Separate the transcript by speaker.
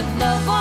Speaker 1: of love.